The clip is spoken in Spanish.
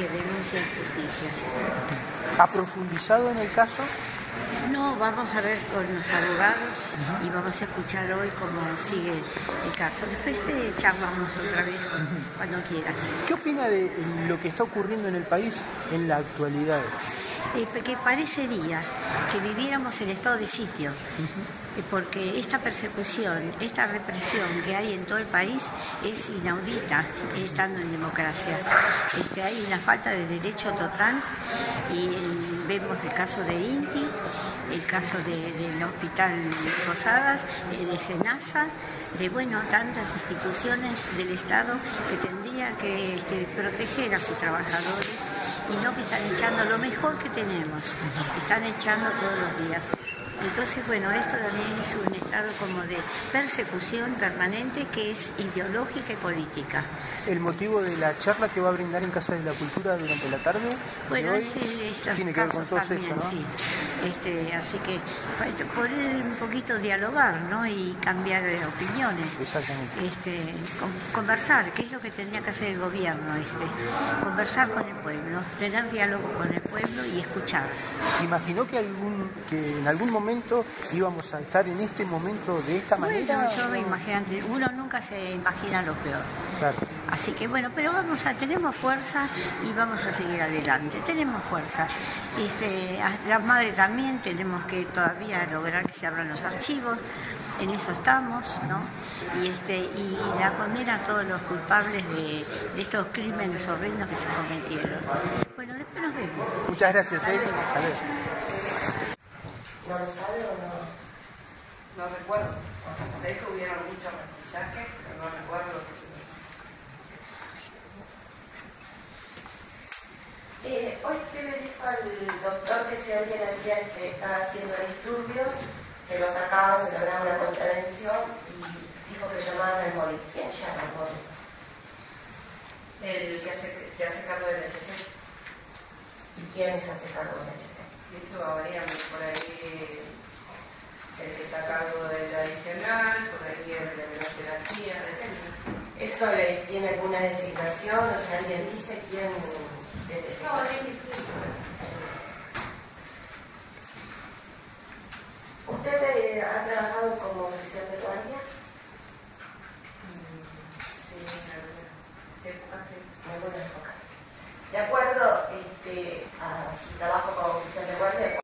que denuncia injusticia. ¿Ha profundizado en el caso? No, vamos a ver con los abogados y vamos a escuchar hoy cómo sigue el caso. Después te charlamos otra vez cuando quieras. ¿Qué opina de lo que está ocurriendo en el país en la actualidad? Eh, que parecería que viviéramos en estado de sitio, eh, porque esta persecución, esta represión que hay en todo el país es inaudita estando en democracia. Este, hay una falta de derecho total y vemos el caso de Inti, el caso de- del hospital Posadas, eh, de Senasa, de bueno, tantas instituciones del Estado que tendrían que este, proteger a sus trabajadores y no que están echando lo mejor que tenemos, están echando todos los días. Entonces, bueno, esto también es un como de persecución permanente que es ideológica y política. ¿El motivo de la charla que va a brindar en Casa de la Cultura durante la tarde? de Bueno, hoy, tiene que ver con todo esto, también, ¿no? sí. Este, así que poder un poquito dialogar, ¿no? Y cambiar de opiniones. Exactamente. Este, con- conversar, que es lo que tendría que hacer el gobierno, este, conversar con el pueblo, tener diálogo con el pueblo y escuchar. ¿Imaginó que, algún, que en algún momento íbamos a estar en este momento de esta manera? Bueno, yo me no? imagino, uno nunca se imagina lo peor. Claro. Así que bueno, pero vamos a, tenemos fuerza y vamos a seguir adelante, tenemos fuerza. Este, las madres también tenemos que todavía lograr que se abran los archivos, en eso estamos, ¿no? Y, este, y la condena a todos los culpables de, de estos crímenes horrendos que se cometieron. Bueno, después nos vemos. Muchas gracias, ¿eh? A ver. ¿No recuerdo. Sé que hubieron muchos repillajes, pero no recuerdo. Eh, hoy que le dijo al doctor que si alguien había que estaba haciendo disturbios, se lo sacaba, se lograba una contravención y dijo que llamaban al móvil. ¿Quién llama al móvil? El que hace- se hace cargo del HT. ¿Y quién se hace cargo de esto? Y eso varía por ahí. El que está a cargo del adicional, por ahí el de la terapia, depende. ¿Eso le tiene alguna designación? O sea, alguien dice quién es No, distinto. ¿Usted eh, ha trabajado como oficial de guardia? Sí, en algunas épocas sí. En algunas épocas. De acuerdo este, a su trabajo como oficial de guardia,